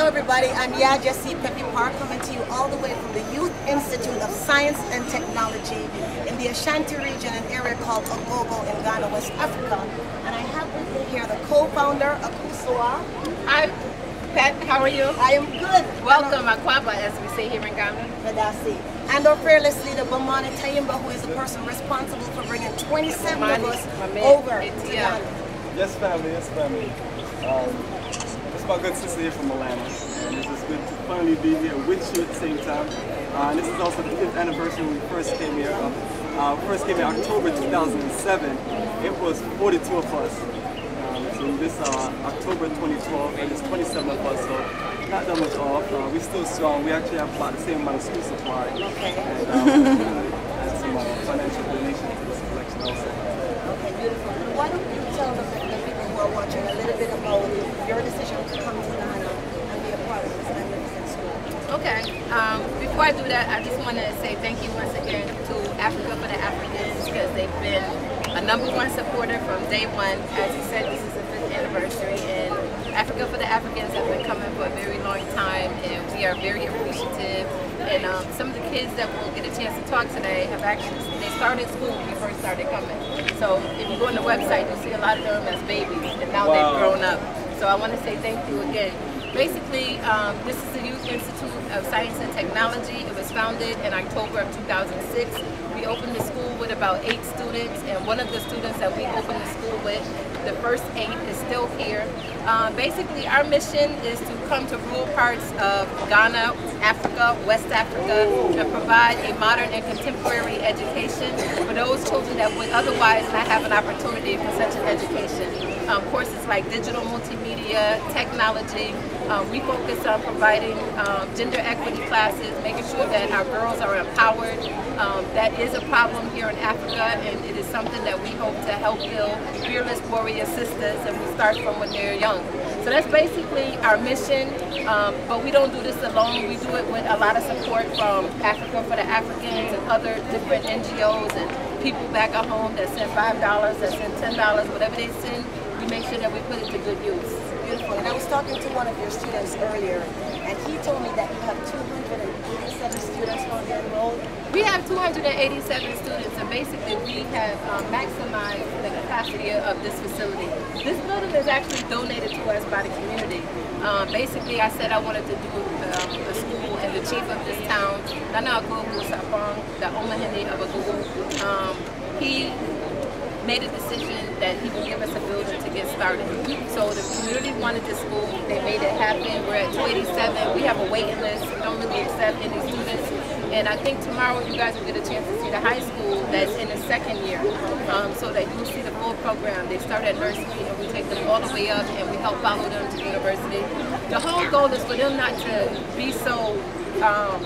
Hello everybody, I'm Ya Jessie Pepe Park coming to you all the way from the Youth Institute of Science and Technology in the Ashanti region, an area called Agogo in Ghana, West Africa. And I have with me here the co-founder, Akosua. Hi, Pat, how are you? I am good. Welcome, Akwaaba, as we say here in Ghana. Madasi. And our fearless leader, Bomani Tyehimba, who is the person responsible for bringing 27 Bomani, of us my over it's- to yeah. Ghana. Yes, family. Yes, family. Um, my good sister here from Atlanta, and it's just good to finally be here with you at the same time. Uh, and this is also the fifth anniversary when we first came here. Uh, uh, first came in October 2007. It was 42 of us. Um, so this uh, October 2012, and it's 27 of us. So not that much off. Uh, we're still strong. We actually have about the same amount of school supply. Okay. And, um, and some uh, financial donations to this collection also. Okay, beautiful. Why don't you tell the, the people who are watching a little bit about your decision to come to Ghana and be a part of this magnificent school? Okay, um, before I I just want to say thank you once again to Africa for the Africans because they've been a number one supporter from day one. As you said, this is the fifth anniversary, and Africa for the Africans have been coming for a very long time, and we are very appreciative. And um, some of the kids that will get a chance to talk today have actually they started school when we first started coming. So if you go on the website, you'll see a lot of them as babies, and now Wow. they've grown up. So I want to say thank you again. Basically, um, this is the Youth Institute of Science and Technology. Founded in October of 2006. We opened the school with about eight students, and one of the students that we opened the school with, the first eight, is still here. Um, basically, our mission is to come to rural parts of Ghana, Africa, West Africa, and provide a modern and contemporary education for those children that would otherwise not have an opportunity for such an education um, courses like digital multimedia, technology. Um, we focus on providing um, gender equity classes, making sure that our girls are empowered. Um, that is a problem here in Africa, and it is something that we hope to help build fearless warrior sisters, and we start from when they're young. So that's basically our mission, um, but we don't do this alone. We do it with a lot of support from Africa for the Africans and other different NGOs and people back at home that send $5, that send $10, whatever they send, we make sure that we put it to good use. Beautiful. And I was talking to one of your students earlier, and he told me that you have 287 students are enrolled. We have 287 students, and basically we have um, maximized the capacity of this facility. This building is actually donated to us by the community. Um, basically, I said I wanted to do um, school, and the chief of this town, Nana Agogo Sapong, the Omanhene of Agogo, um, he made a decision that he would give us a building get started. So the community wanted the school, they made it happen. We're at 287, we have a waiting list, we don't really accept any students. And I think tomorrow you guys will get a chance to see the high school that's in the second year, um, so that you'll see the full program. They start at nursery and we take them all the way up and we help follow them to university. The whole goal is for them not to be so um,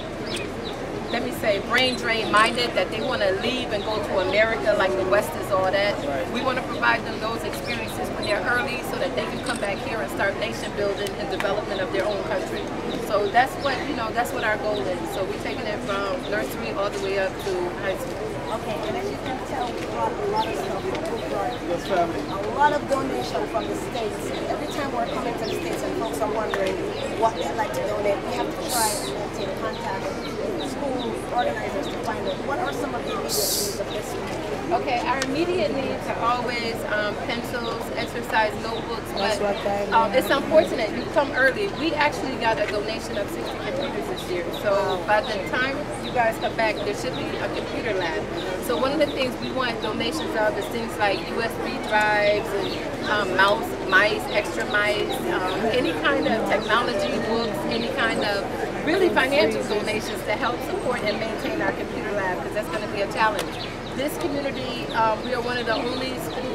let me say, brain drain minded that they want to leave and go to America like the West is all that. Right. We want to provide them those experiences when they're early so that they can come back here and start nation building and development of their own country. So that's what, you know, that's what our goal is. So we're taking it from nursery all the way up to high school. Okay, and as you can tell, we brought a lot of stuff. We brought Yes, family. a lot of donation from the States. Every time we're coming to the States and folks are wondering what they'd like to donate, we have to try and maintain contact with school organizers to find out what are some of the immediate needs of this school. Okay, our immediate needs are always um, pencils, exercise notebooks, That's but um, it's unfortunate you come early. We actually got a donation of 60 computers this year, so by the time you guys come back, there should be a computer lab. So one of the things we want donations of is things like USB drives and um, mouse, mice, extra mice, um, any kind of technology books, any kind of really financial donations to help support and maintain our computer lab because that's going to be a challenge. This community, um, we are one of the only schools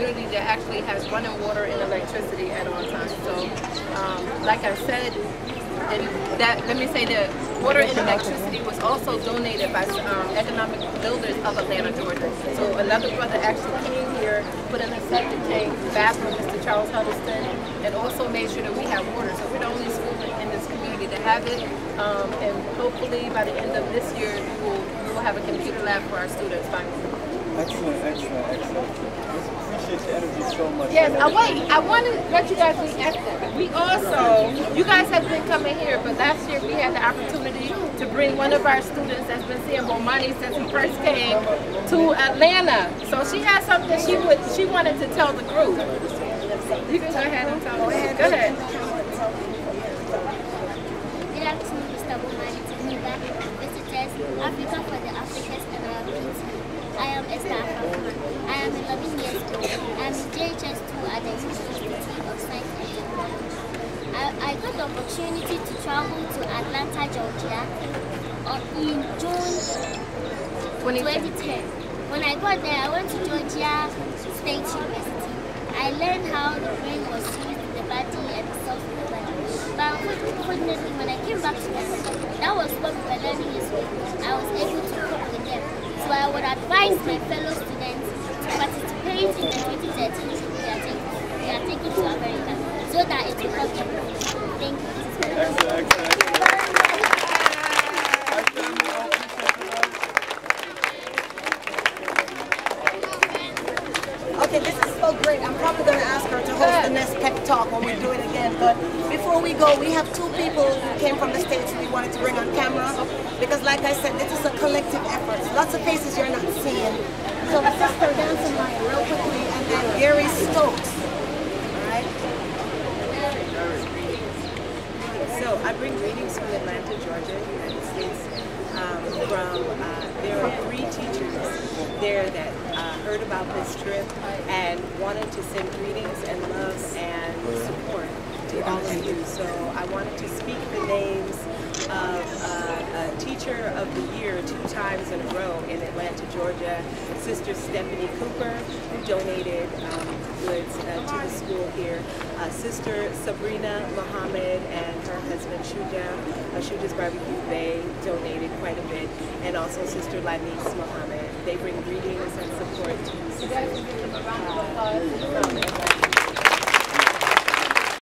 community that actually has running water and electricity at all times. So, um, like I said, and that let me say that water and electricity was also donated by um, economic builders of Atlanta, Georgia. So another brother actually came here, put in a septic tank, bathroom, Mr. Charles Huddleston, and also made sure that we have water. So we're the only school in this community to have it. Um, and hopefully by the end of this year, we will, we will have a computer lab for our students finally. Excellent, excellent, excellent. Just appreciate your energy so much. Yes, And uh, wait, I want to let you guys meet Esther. We also, you guys have been coming here, but last year we had the opportunity to bring one of our students that's been seeing Bomani since he first came to Atlanta. So she has something she would, she wanted to tell the group. You can go ahead and tell Go ahead. Go ahead. Good afternoon, Mr. Bomani Tyehimba, visitors, Africa for the Africans and our kids. I am Esther Afakman. I am 11 years old. I am in JHS2 at the Institute of Science and. I, I got the opportunity to travel to Atlanta, Georgia in June 2010. When I got there, I went to Georgia State University. I learned how the brain was used in the body and the cells in the body. But unfortunately, when I came back to Ghana, that was what we were learning is I was able to cope with them. So I would advise my fellow students to participate in the 2013 trip we are taking, we are taking to America so that it will help them. Thank you. Excellent, excellent. So great. I'm probably going to ask her to host the next pep talk when we do it again. But before we go, we have two people who came from the States we wanted to bring on camera. Because like I said, this is a collective effort. Lots of faces you're not seeing. So Sister Danson Meyer, real quickly, and then Gary Stokes. All right? So I bring greetings from Atlanta, Georgia, United States. Um, from uh, there are three teachers there that uh, heard about this trip to send greetings and love and support to all of you. So I wanted to speak the names of uh, a teacher of the year two times in a row in Atlanta, Georgia, Sister Stephanie Cooper, who donated um, goods uh, to the school here, uh, Sister Sabrina Muhammad and uh, Shuja's Barbecue, they donated quite a bit, and also Sister Lanice Muhammad. They bring greetings and support to You guys